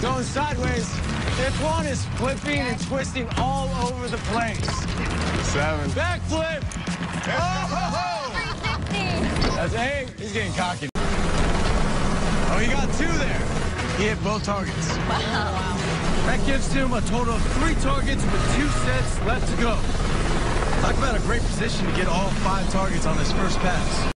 Going sideways. Fifth one is flipping and twisting all over the place. Seven. Backflip. Oh, 350. That's eight. He's getting cocky. Oh, he got two there. He hit both targets. Wow. That gives him a total of three targets with two sets left to go. Talk about a great position to get all five targets on this first pass.